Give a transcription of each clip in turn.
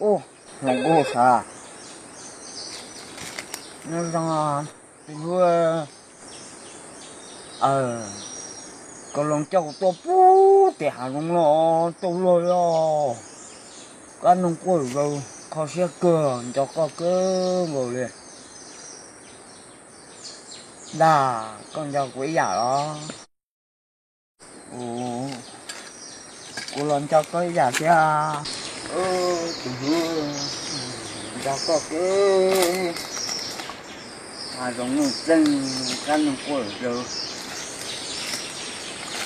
ô lòng ô xà nó rằng thì vừa ờ còn lòng châu to bú thì hà lòng lo to rồi lo cái nông quẩy rồi có sẽ cơ cho có cơ ngồi liền đà con cho quỷ giả đó ủa cô lần cho cái giả kia ơ từ hương có cái à giống như chân căn nông rồi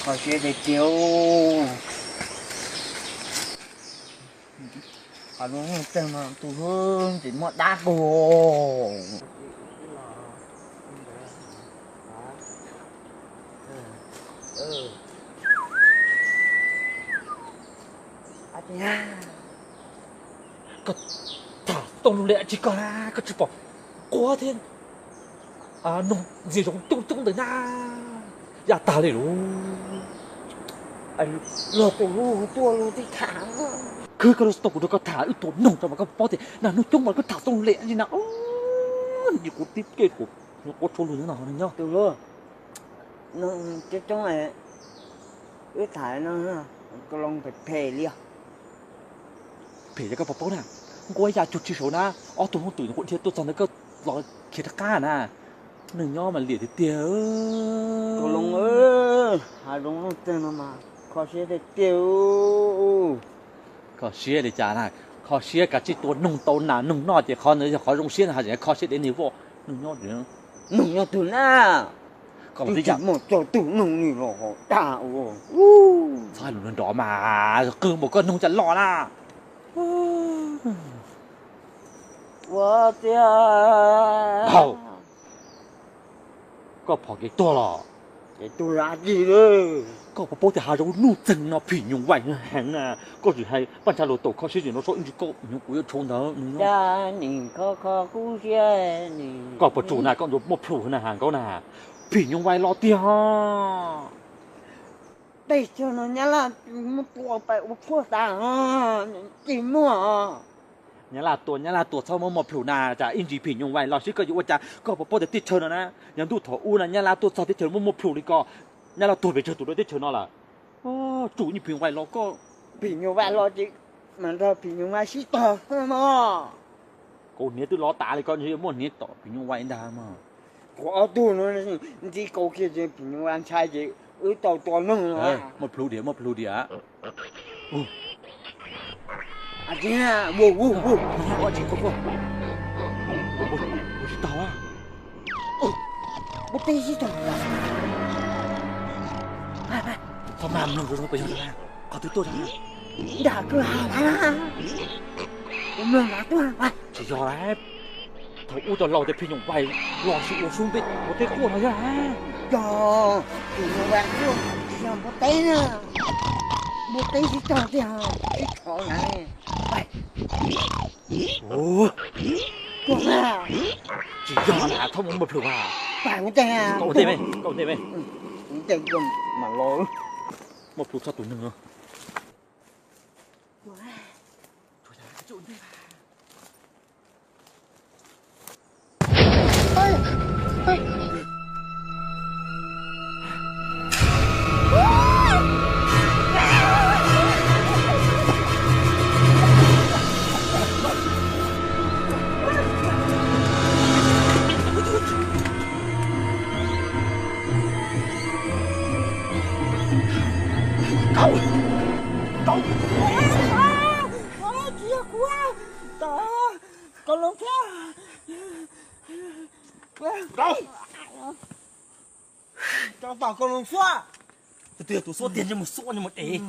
khó sẽ để chiếu à đúng rồi tên mà tụ hương chỉ một đá cổ ừ à cái ta tông lệ chỉ có là cái chụp quá thiên à nông gì giống tung tung đấy na ya ta đi luôn anh lo cổ luôn tua luôn đi thả cứ cái lúc tụng được cái thả ít tổn nông cho mà cái bỏ thì là nó chung mà cái thả tông lệ gì nào nhiều cũng tiếp kết của nó có trốn luôn thế nào này nhá tiêu luôn nó cái chỗ này ít thả nó cái lông phải phê liền 别个不包呢，我呀就只手呢，我都从对混天都从那个老其他干呢，那鸟嘛裂的掉。我龙儿，还龙龙真了嘛，可惜的掉。可惜的家呢，可惜个这多弄到哪弄哪的，可能就好用心还是可惜的你我弄鸟人，弄鸟人啊。có gì chẳng một cho tự nông nỉ lò đạo sao nó đó mà cứ một con nông chả lò là 我的跑，我跑给多了，给多垃圾了。我把包的下肉弄真了，皮用完很啊，我就还半条路走，靠水就说，你搞你不要冲头。家你靠靠故乡你。我不住那，我就莫跑那 hàng 我那，皮用完老的哈。bây giờ nó nhá là một bộ bài một phố sáng à, chỉ mua à นี่ยล่ะตัวเนี่ยล่ะตัวเท่ามมดพลูนะจ้ะอินจีผียุงไหวรอชื่อก็อยู่ว่าจ้ะก็พอพูดแต่ติดเชิญนะยังดูถออู้นะเนี่ยล่ะตัวซอติดเชิญมดพลูนี่ก็เนี่ยล่ะตัวไปเชิญตัวด้วยติดเชิญเนาะล่ะอ๋อจู่นี่ผียุงไหวรอก็ bị nhiều bạn lo chị mà ra bị nhiều mai xí tờ mà กูเนี่ยตัวล้อตาเลยก็เนี่ยมดเนี่ยต่อผียุงไหวดามา có tu nó đi câu kia chị bị nhiều bạn trai chị ứ tàu to nâng เอ้ย nó หมดพลูเดี๋ยวหมดพลูเดี๋ยว à chị à bu bu bu ว่าจริงก็ก็โอ้โหชิตาว 아니야. 뭐뭐뭐. 어, 잠깐만 뭐, 어디 나와? 어.못 빼시다. 봐봐 엄마 안 먹는 거 보여라 거들 또 잡아 나도 알아 엄마 나도 알아 저기 알아 thằng u tao lâu để phi nhung bay lo sự u xuống biết một cái cua nó ra cho thì nó bạn luôn giờ một té nữa một té chỉ cho thì hả cái thọ này ủa? Con à. Chị do là thông một phường à? Bạn cái à cậu tìm đi cậu tìm đi. Tìm con. Mà lo một phút sao tụi nữa Cậu Cậu Quá kìa quá Tớ Con lông phá Cậu Cậu bảo con lông phá Từ từ tôi số tiền cho một số như một ý